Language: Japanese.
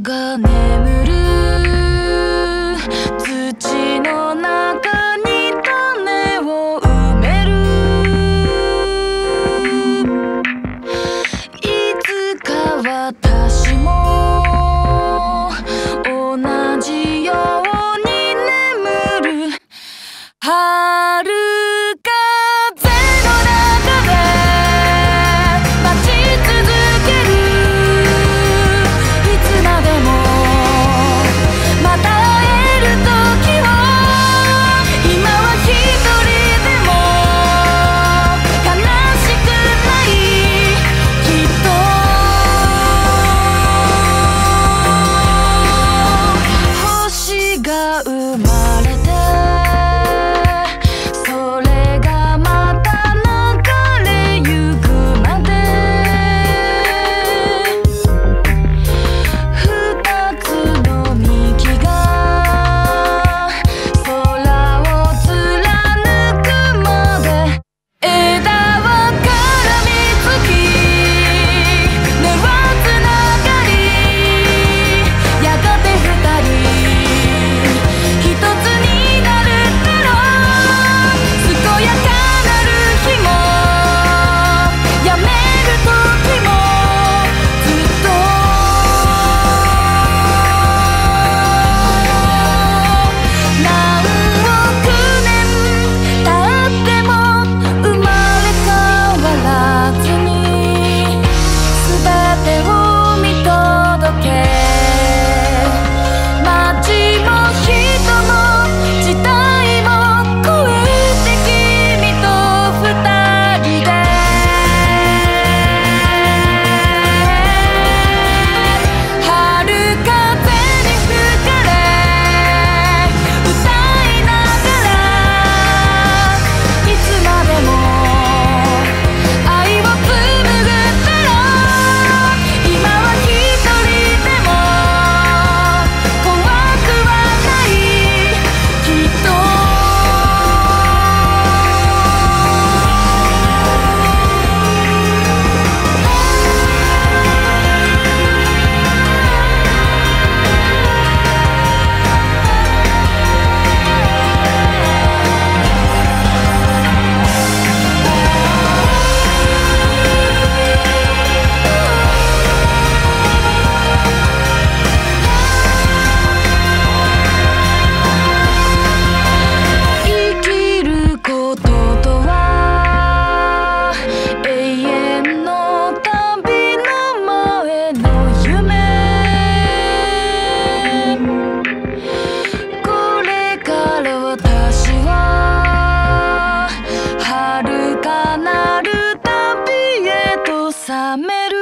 が眠る。土の中に種を埋める。いつか私も同じように眠る。覚める